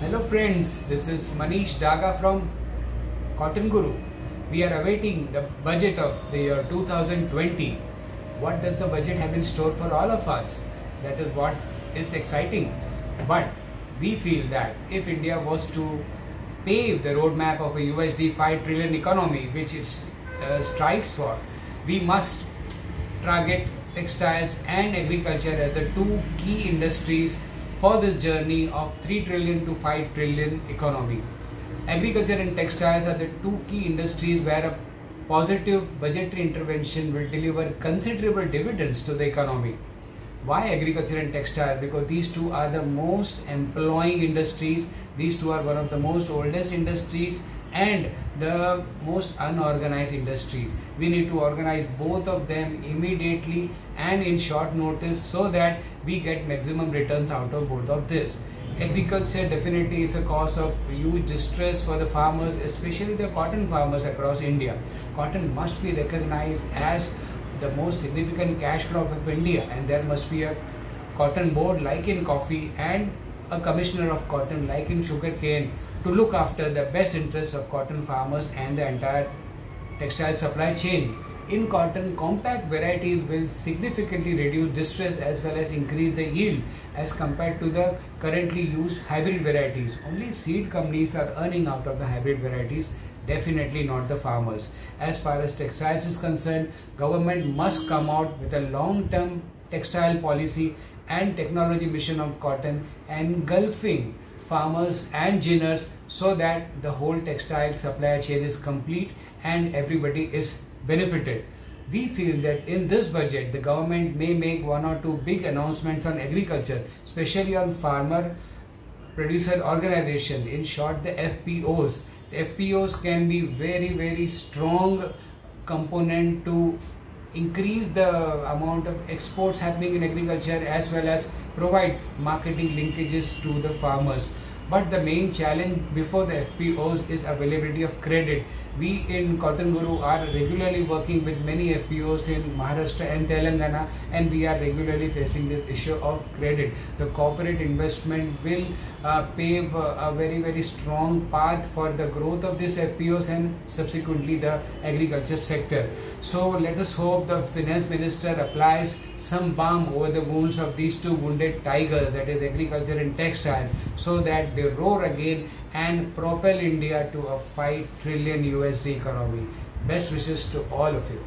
Hello friends, this is Manish Daga from Cotton Guru. We are awaiting the budget of the year 2020. What does the budget have in store for all of us? That is what is exciting. But we feel that if India was to pave the roadmap of a USD 5 trillion economy, which it uh, strives for, we must target textiles and agriculture as the two key industries for this journey of 3 trillion to 5 trillion economy. Agriculture and textiles are the two key industries where a positive budgetary intervention will deliver considerable dividends to the economy. Why agriculture and textile? Because these two are the most employing industries. These two are one of the most oldest industries and the most unorganized industries. We need to organize both of them immediately and in short notice so that we get maximum returns out of both of this. Agriculture definitely is a cause of huge distress for the farmers, especially the cotton farmers across India. Cotton must be recognized as the most significant cash crop of India and there must be a cotton board like in coffee and a commissioner of cotton like in sugar cane to look after the best interests of cotton farmers and the entire textile supply chain. In cotton, compact varieties will significantly reduce distress as well as increase the yield as compared to the currently used hybrid varieties. Only seed companies are earning out of the hybrid varieties, definitely not the farmers. As far as textiles is concerned, government must come out with a long-term textile policy and technology mission of cotton engulfing farmers and ginners so that the whole textile supply chain is complete and everybody is benefited. We feel that in this budget, the government may make one or two big announcements on agriculture, especially on farmer producer organization, in short the FPOs. The FPOs can be very, very strong component to increase the amount of exports happening in agriculture as well as provide marketing linkages to the farmers. But the main challenge before the FPOs is availability of credit. We in Cotton Guru are regularly working with many FPOs in Maharashtra and Telangana and we are regularly facing this issue of credit. The corporate investment will uh, pave a, a very very strong path for the growth of these FPOs and subsequently the agriculture sector. So let us hope the finance minister applies some balm over the wounds of these two wounded tigers that is agriculture and textile so that they roar again and propel India to a 5 trillion USD economy. Best wishes to all of you.